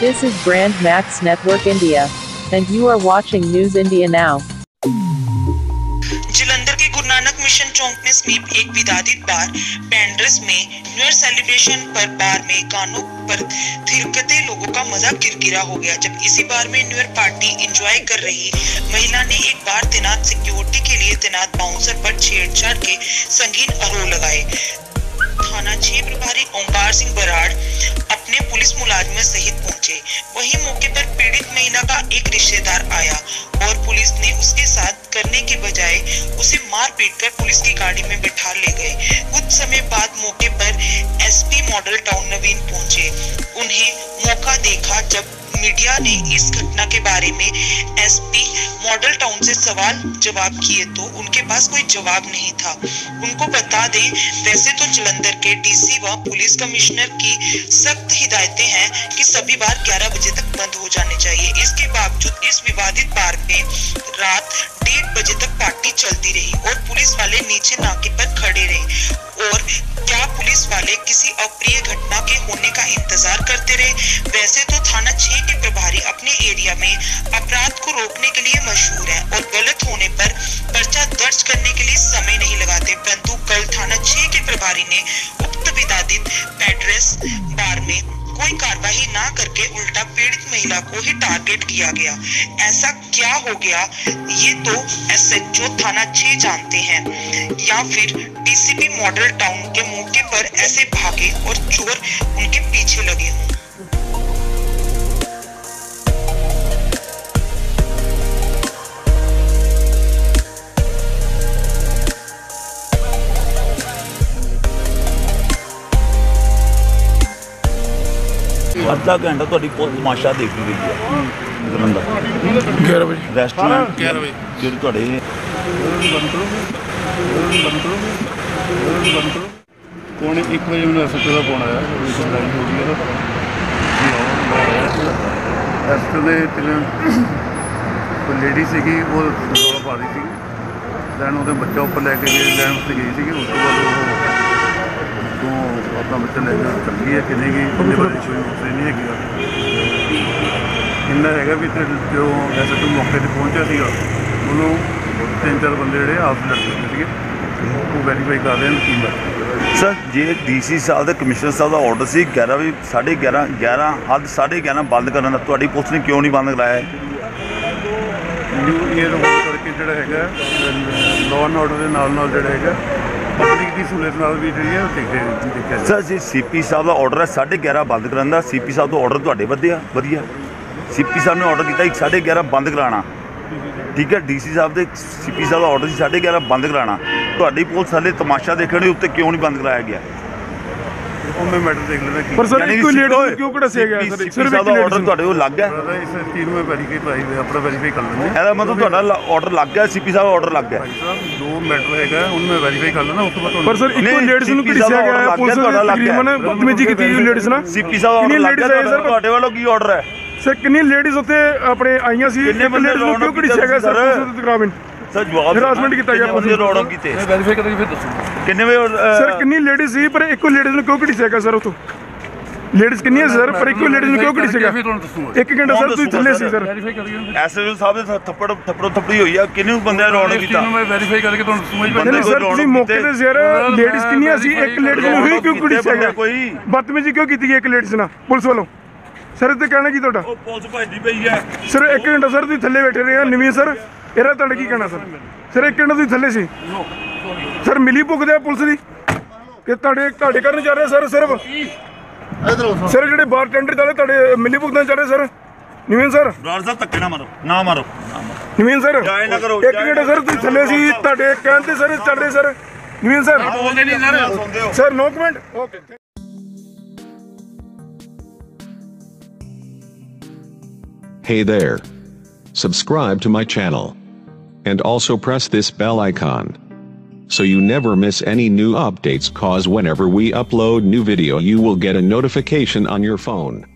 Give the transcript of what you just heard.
This is Brand Max Network India. And you are watching News India Now. Jalandhar के Guru Nanak mission चौक में समीप एक विवादित बार, पेंड्रस में न्यू ईयर सेलिब्रेशन पर बार में गानों पर थिरकते लोगों का मज़ा किरकिरा हो गया, जब इसी बार में न्यू ईयर पार्टी एंजॉय कर रही महिला ने एक बार तैनात सिक्योरिटी के लिए तैनात बाउंसर पर छेड़छाड़ के संगीन आरोप लगाए थाना छह प्रभारी ओंकार सिंह बराड़ अपने पुलिस मुलाजमे सहित पहुँचे। वहीं मौके पर पीड़ित महिला का एक रिश्तेदार आया और पुलिस ने उसके साथ करने के बजाय उसे मार पीट कर पुलिस की गाड़ी में बिठा ले गए। कुछ समय बाद मौके पर एसपी मॉडल टाउन नवीन पहुँचे। उन्हें मौका देखा जब मीडिया ने इस घटना के बारे में एसपी मॉडल टाउन से सवाल जवाब किए तो उनके पास कोई जवाब नहीं था। उनको बता दें, वैसे तो जलंधर के डीसी व पुलिस कमिश्नर की सख्त हिदायतें हैं कि सभी बार 11 बजे तक बंद हो जाने चाहिए। इसके बावजूद इस विवादित बार में रात डेढ़ बजे तक पार्टी चलती रही और पुलिस वाले नीचे नाके पर खड़े रहे। और क्या पुलिस वाले किसी अप्रिय घटना के होने का इंतज़ार करते रहे? वैसे तो थाना छह के प्रभारी अपने एरिया में अपराध को रोकने के लिए मशहूर है और गलत होने पर पर्चा दर्ज करने के लिए कोई कार्रवाई ना करके उल्टा पीड़ित महिला को ही टारगेट किया गया। ऐसा क्या हो गया? ये तो एसएचओ थाना छह जानते हैं। या फिर डीसीपी मॉडल टाउन के मौके पर ऐसे भागे और चोर उनके पीछे लगे हों। ਅੱਧਾ ਘੰਟਾ ਤੁਹਾਡੀ ਬਹੁਤ ਤਮਾਸ਼ਾ ਦੇਖੀ ਗਈ ਹੈ। ਜਲੰਧਰ। 11 ਵਜੇ। ਰੈਸਟੋਰੈਂਟ 11 ਵਜੇ। ਜਿਹੜੇ ਤੁਹਾਡੇ? ਪੌਣੇ 1 ਵਜੇ ਮੈਨੂੰ ਐਸਐਚਓ ਦਾ ਫੋਨ ਆਇਆ ਕੋਈ ਹੋ ਗਈ ਦੇ ਤਿੰਨ ਕੋਈ ਲੇਡੀ ਸੀਗੀ ਉਹ ਰੌਲਾ ਪਾ ਰਹੀ ਸੀ। ਲੈਣ ਉਹਦੇ ਬੱਚਾ ਉੱਪਰ ਲੈ ਕੇ ਗਏ ਲੈਣ ਉੱਤੇ ਗਈ ਸੀਗੀ। ਉਸ ਤੋਂ ਬਾਅਦ ਉਹ ਤੋਂ ਆਪਣਾ ਬੱਚਾ ਲੈ ਕੇ ਚੱਲੀ ਹੈ ਕਿ ਨਹੀਂ ਗਈ ਉਹਦੇ ਬਾਰੇ ਕੋਈ ਮੁੱਦੇ ਨਹੀਂ ਹੈਗੀ ਇੰਨਾ ਹੈਗਾ ਵੀ ਤੇ ਜੋ ਐਸਐਚਓ ਮੌਕੇ ਤੇ ਪਹੁੰਚਿਆ ਸੀਗਾ ਉਹਨੂੰ ਤਿੰਨ ਚਾਰ ਬੰਦੇ ਜਿਹੜੇ ਆਪਸ ਲੜ ਪਏ ਸੀਗੇ ਉਹ ਵੈਰੀਫਾਈ ਕਰ ਰਹੇ ਨੇ ਕੀ ਬਾਤ ਸਰ ਜੇ ਡੀਸੀ ਸਾਹਿਬ ਦਾ ਕਮਿਸ਼ਨਰ ਸਾਹਿਬ ਦਾ ਆਰਡਰ ਸੀ 11 ਵਜੇ 11:30 11 ਹੱਦ 11:30 ਬੰਦ ਕਰਨ ਦਾ ਤੁਹਾਡੀ ਪੁਲਿਸ ਨੇ ਕਿਉਂ ਨਹੀਂ ਬੰਦ ਕਰਾਇਆ? ਨਿਊ ਈਅਰ ਹੋਣ ਕਰਕੇ ਜਿਹੜਾ ਹੈਗਾ ਲਾਅ ਐਂਡ ਆਰਡਰ ਦੇ ਨਾਲ ਨਾਲ ਜਿਹੜਾ ਹੈਗਾ ਪਬਲਿਕ ਦੀ ਸਹੂਲਤ ਨਾਲ ਵੀ ਜਿਹੜੀ ਹੈ ਉਹ ਦੇਖਦੇ ਦੇਖਿਆ ਸਰ, ਜੀ ਸੀਪੀ ਸਾਹਿਬ ਦਾ ਆਰਡਰ ਹੈ 11:30 ਬੰਦ ਕਰਨ ਦਾ, ਸੀਪੀ ਸਾਹਿਬ ਤੋਂ ਆਰਡਰ ਤੁਹਾਡੇ ਵਧੀਆ ਵਧੀਆ। ਸੀਪੀ ਸਾਹਿਬ ਨੇ ਆਰਡਰ ਕੀਤਾ ਇੱਕ 11:30 ਬੰਦ ਕਰਾਉਣਾ। ਠੀਕ ਹੈ, ਡੀਸੀ ਸਾਹਿਬ ਦੇ ਸੀਪੀ ਸਾਹਿਬ ਦਾ ਆਰਡਰ ਸੀ 11:30 ਬੰਦ ਕਰਾਉਣਾ। ਤੁਹਾਡੀ ਪੁਲਿਸ ਹਲੇ ਤਮਾਸ਼ਾ ਦੇਖਣ ਦੇ ਉੱਤੇ ਕਿਉਂ ਨਹੀਂ ਬੰਦ ਕਰਾਇਆ ਗਿਆ? ਉਹ ਮੈਂ ਮੈਟਰ ਦੇਖ ਲੈਣਾ ਕੀ ਪਰ ਸਰ ਯਾਨੀ ਇੱਕ ਕਿ ਲੇਡੀ ਓਏ, ਨੂੰ ਕਿਉਂ ਕੜਸਿਆ ਗਿਆ CP ਸਰ ਸਾਹਿਬ ਸਿਰਫ ਦਾ ਇੱਕ ਆਰਡਰ ਲੇਡੀ ਤੁਹਾਡੇ ਕੋਲ ਲੱਗ ਗਿਆ brother, ਇਸ ਚੀਜ਼ ਨੂੰ ਮੈਂ ਵੈਰੀਫਾਈ ਭਾਈ ਆਪਣਾ ਵੈਰੀਫਾਈ ਕਰ ਲੈਂਦੇ ਇਹਦਾ ਮਤਲਬ ਤੁਹਾਡਾ ਆਰਡਰ ਲੱਗ ਗਿਆ ਸੀਪੀ ਸਾਹਿਬ ਆਰਡਰ ਲੱਗ ਗਿਆ ਭਾਈ ਸਾਹਿਬ ਜੋ ਮੈਟਰ ਹੈਗਾ ਉਹਨੂੰ ਮੈਂ ਵੈਰੀਫਾਈ ਕਰ ਲੈਣਾ ਉਸ ਤੋਂ ਬਾਅਦ ਤੁਹਾਨੂੰ ਪਰ ਸਰ ਇੱਕੋ ਨਹੀਂ, ਲੇਡੀਜ਼ ਨੂੰ CP ਕੜਸਿਆ ਸਾਹਿਬ ਗਿਆ ਲੱਗ ਹੈ ਪੁਲਿਸ ਗਿਆ, ਨੇ ਤੁਹਾਡਾ ਲੱਗ ਗਿਆ। ਤਕਰੀਬਨ ਬਦਤਮੀਜੀ ਕੀਤੀ ਹੋਈ ਲੇਡੀਜ਼ ਨਾਲ ਸੀਪੀ ਸਾਹਿਬ ਆਰਡਰ ਕਿੰਨੀ ਲੱਗ ਗਿਆ ladies ਆਏ ਤੁਹਾਡਾ- ਸਰ? ਤੁਹਾਡੇ ਵੱਲੋਂ ਕੀ ਆਰਡਰ ਹੈ ਸਰ ਕਿੰਨੀ ਲੇਡੀਜ਼ ਉੱਤੇ ਆਪਣੇ ਆਈਆਂ ਸੀ ਕਿੰਨੇ ਇੱਕ ਬੰਦੇ ladies ਨੂੰ ਕਿਉਂ ਰੌਣਕ ਕੜਸਿਆ ਗਿਆ ਸਰ ਕੀਤੇ ਪੁਲਿਸ ਦੇ ਤਕਰੀਬਨ ਸਰ ਜਵਾਬ Harassment ਕੀਤਾ ਗਿਆ ਕਿੰਨੇ ਬੰਦੇ ਪੁਲਿਸ ਰੌਣਕ ਕੀਤੇ ਵੈਰੀਫਾਈ ਕਰਾਂਗੇ ਫਿਰ ਦੱਸੂਗਾ ਕਿੰਨੇ ਵਜੇ ਅਹ, ਸਰ ਕਿੰਨੀ ਲੇਡੀਜ਼ ਸੀ ਪਰ ਇੱਕੋ ਲੇਡੀਜ਼ ਨੂੰ ਕਿਉਂ ਕੜਸਿਆ ਗਿਆ ਸਰ ਉਤੋਂ ਲੇਡੀਜ਼ ਕਿੰਨੀਆਂ ਸਰ ਪਰ ਇੱਕੋ ਲੇਡੀਜ਼ ਨੂੰ ਕਿਉਂ ਫਿਰ ਤੁਹਾਨੂੰ ਦੱਸੂਗਾ ਇੱਕ ਘੰਟਾ ਸਰ ਤੁਸੀਂ ਥੱਲੇ ਸੀ ਸਰ ਵੈਰੀਫਾਈ ਸਾਹਿਬ ਦੇ ਥੱਪੜ ਥੱਪੜੋ ਥੱਪੜੀ ਹੋਈ ਆ ਕਿੰਨੇ ਬੰਦੇ ਰੌਣਕ ਕੀਤਾ ਮੈਂ ਵੈਰੀਫਾਈ ਕਰਕੇ ਤੁਹਾਨੂੰ ਦੱਸੂਗਾ ਜੀ ਨਹੀਂ ਸਰ ਤੁਸੀਂ ਮੌਕੇ? ਤੇ ਯਾਰ ਲੇਡੀਜ਼ ਕਿੰਨੀਆਂ ਸੀ ਇੱਕ ਲੇਡੀਜ਼ ਨੂੰ ਹੀ ਕਿਉਂ ਗਿਆ ਕੋਈ? ਬਦਤਮੀਜੀ ਕਿਉਂ ਕੀਤੀ ਗਈ ਇੱਕ ਲੇਡੀਜ਼ ਨਾਲ ਪੁਲਿਸ ਵੱਲੋਂ? ਸਰ ਇਹ ਤੇ ਕਹਿਣਾ ਕੀ ਤੁਹਾਡਾ? ਉਹ ਪੁਲਿਸ ਭੱਜਦੀ ਪਈ ਹੈ ਸਰ ਇੱਕ ਘੰਟਾ ਸਰ ਤੁਸੀਂ ਥੱਲੇ ਬੈਠੇ ਰਹੇ ਆ ਨਵੀਂ ਸਰ ਇਹਦਾ ਤੁਹਾਡਾ ਕੀ ਕਹਿਣਾ ਸਰ ਸਰ ਇੱਕ ਘੰਟਾ ਤੁਸੀਂ ਥੱਲੇ ਸੀ। ਸਰ ਮਿਲੀ ਭੁਗਦੇ ਆ ਪੁਲਿਸ ਦੀ ਕਿ ਤੁਹਾਡੇ ਤੁਹਾਡੇ ਕਰਨ ਜਾ ਰਹੇ ਸਰ ਸਿਰਫ ਸਰ ਜਿਹੜੇ ਬਾਰ ਟੈਂਡਰ ਚੱਲੇ ਤੁਹਾਡੇ ਮਿਲੀ ਭੁਗਤਾਨ ਚੱਲ ਰਹੇ ਸਰ ਨਵੀਨ ਸਰ ਡਾਕਟਰ ਸਾਹਿਬ ਧੱਕੇ ਨਾ ਮਾਰੋ ਨਾ ਮਾਰੋ ਨਾ ਮਾਰੋ। ਨਵੀਨ ਸਰ ਜਾਏ ਨਾ ਕਰੋ, ਇੱਕ ਜਾਏ ਘੰਟਾ ਸਰ ਤੁਸੀਂ ਥੱਲੇ ਸੀ ਤੁਹਾਡੇ ਕਹਿਣ ਤੇ ਸਰ ਚੱਲ ਰਹੇ ਸਰ ਨਵੀਨ ਸਰ ਬੋਲਦੇ ਨਹੀਂ ਸਰ ਸੁਣਦੇ ਹੋ sir no comment okay Hey there. Subscribe to my channel. And also press this bell icon. So you never miss any new updates cause whenever we upload new video you will get a notification on your phone.